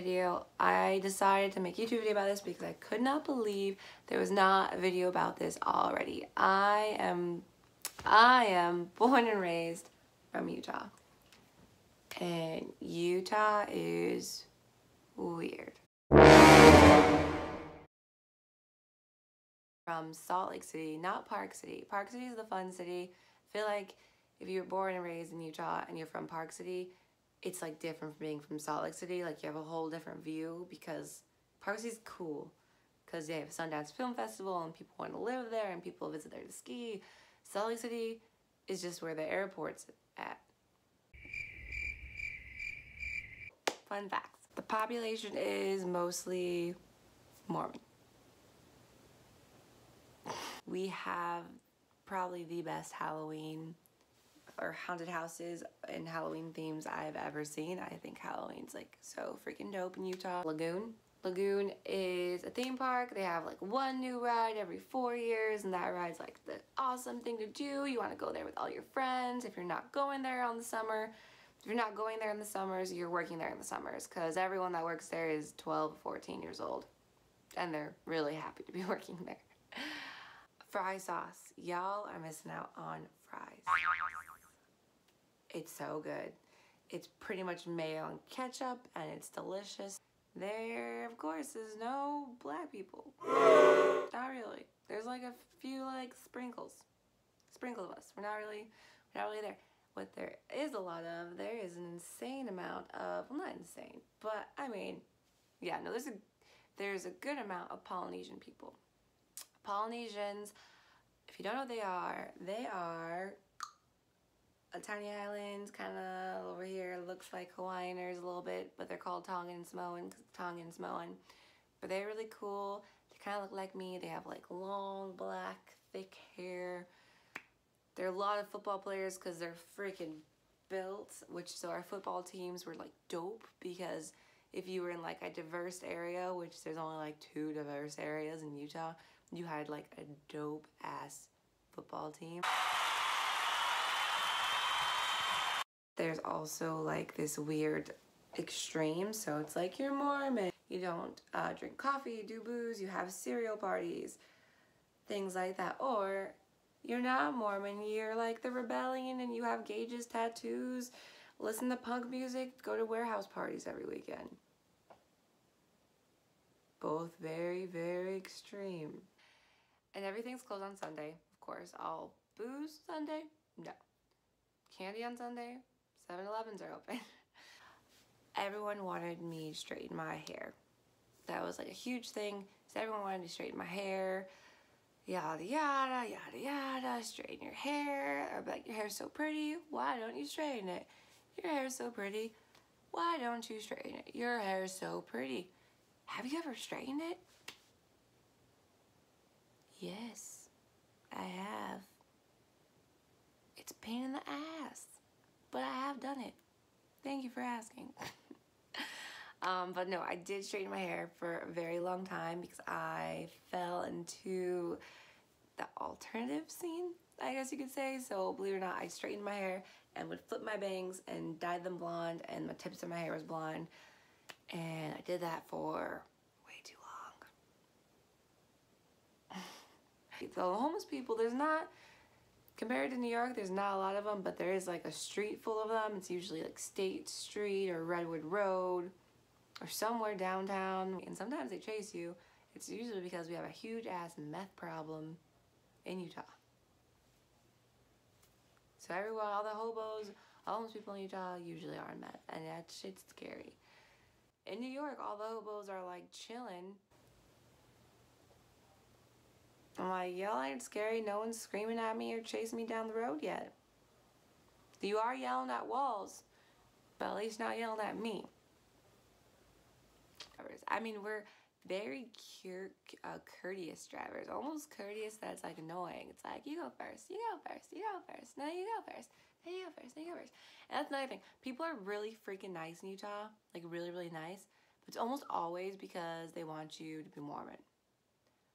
video. I decided to make YouTube video about this because I could not believe there was not a video about this already. I am I am born and raised from Utah. And Utah is weird. From Salt Lake City not Park City. Park City is the fun city. I feel like if you were born and raised in Utah and you're from Park City it's like different from being from Salt Lake City. Like you have a whole different view because Park City's cool because they have Sundance Film Festival and people want to live there and people visit there to ski. Salt Lake City is just where the airport's at. Fun facts. The population is mostly Mormon. We have probably the best Halloween or haunted houses and Halloween themes I've ever seen. I think Halloween's like so freaking dope in Utah. Lagoon. Lagoon is a theme park. They have like one new ride every four years and that ride's like the awesome thing to do. You want to go there with all your friends. If you're not going there on the summer, if you're not going there in the summers, you're working there in the summers because everyone that works there is 12, 14 years old and they're really happy to be working there. Fry sauce. Y'all are missing out on fries. It's so good. It's pretty much mayo and ketchup and it's delicious. There, of course, is no black people. not really. There's like a few like sprinkles. Sprinkle of us. We're not really, we're not really there. What there is a lot of, there is an insane amount of, well not insane, but I mean, yeah, no, there's a, there's a good amount of Polynesian people. Polynesians, if you don't know what they are, they are a tiny island, kind of over here looks like Hawaiianers a little bit, but they're called Tongan Samoan, Tongan Samoan. But they're really cool. They kind of look like me. They have like long, black, thick hair. They're a lot of football players because they're freaking built, which so our football teams were like dope because if you were in like a diverse area, which there's only like two diverse areas in Utah, you had like a dope ass football team. There's also like this weird extreme. So it's like you're Mormon. You don't uh, drink coffee, do booze, you have cereal parties, things like that. Or you're not Mormon, you're like the rebellion and you have gauges, tattoos, listen to punk music, go to warehouse parties every weekend. Both very, very extreme. And everything's closed on Sunday, of course. All booze Sunday? No. Candy on Sunday? 7-Elevens are open. everyone wanted me to straighten my hair. That was like a huge thing. So everyone wanted to straighten my hair. Yada, yada, yada, yada. Straighten your hair. Be like, your hair's so pretty. Why don't you straighten it? Your hair's so pretty. Why don't you straighten it? Your hair's so pretty. Have you ever straightened it? Yes, I have. It's a pain in the ass but I have done it. Thank you for asking. um, but no, I did straighten my hair for a very long time because I fell into the alternative scene, I guess you could say. So believe it or not, I straightened my hair and would flip my bangs and dye them blonde and the tips of my hair was blonde. And I did that for way too long. so homeless people, there's not Compared to New York, there's not a lot of them, but there is like a street full of them. It's usually like State Street or Redwood Road or somewhere downtown. And sometimes they chase you. It's usually because we have a huge ass meth problem in Utah. So everyone, all the hobos, all those people in Utah usually are meth, and that shit's scary. In New York, all the hobos are like chilling I'm like, y'all ain't scary. No one's screaming at me or chasing me down the road yet. You are yelling at walls, but at least not yelling at me. I mean, we're very cur uh, courteous drivers. Almost courteous that's like annoying. It's like, you go first, you go first, you go first, no, you go first, then you go first, you go first. And that's another thing. People are really freaking nice in Utah. Like, really, really nice. But it's almost always because they want you to be Mormon.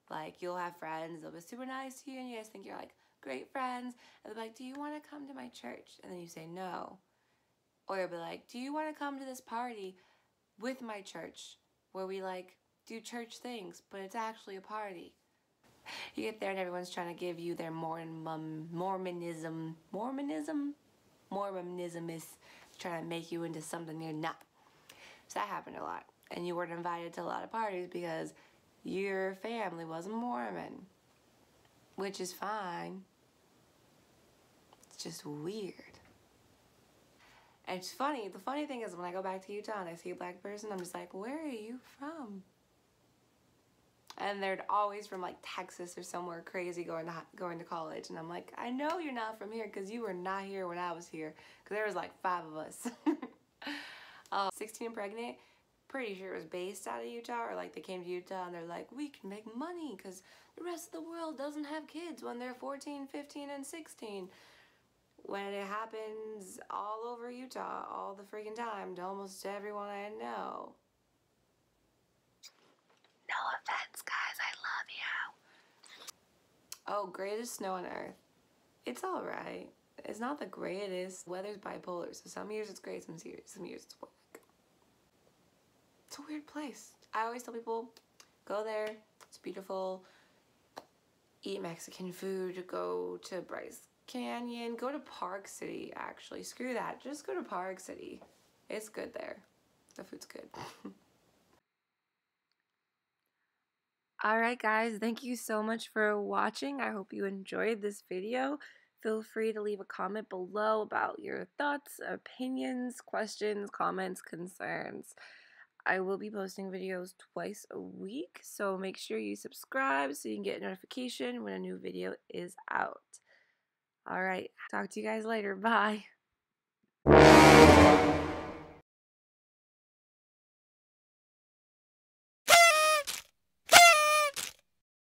Like you'll have friends, they'll be super nice to you and you guys think you're like great friends. And they'll be like, do you want to come to my church? And then you say no. Or you'll be like, do you want to come to this party? with my church where we like do church things, but it's actually a party. You get there and everyone's trying to give you their Mormon, Mormonism, Mormonism, Mormonism is trying to make you into something you're not. So that happened a lot. And you weren't invited to a lot of parties because your family wasn't Mormon, which is fine. It's just weird. And it's funny. The funny thing is when I go back to Utah and I see a black person, I'm just like, where are you from? And they're always from like Texas or somewhere crazy going to going to college, and I'm like, I know you're not from here because you were not here when I was here, because there was like five of us. uh, 16 and pregnant, pretty sure it was based out of Utah, or like they came to Utah and they're like, we can make money because the rest of the world doesn't have kids when they're 14, 15, and 16 when it happens all over Utah all the freaking time to almost everyone I know. No offense, guys. I love you. Oh, greatest snow on earth. It's all right. It's not the greatest. Weather's bipolar, so some years it's great, some years, some years it's like. It's a weird place. I always tell people, go there. It's beautiful. Eat Mexican food. Go to Bryce Canyon. Go to Park City, actually. Screw that. Just go to Park City. It's good there. The food's good. Alright guys, thank you so much for watching. I hope you enjoyed this video. Feel free to leave a comment below about your thoughts, opinions, questions, comments, concerns. I will be posting videos twice a week, so make sure you subscribe so you can get a notification when a new video is out. Alright, talk to you guys later. Bye.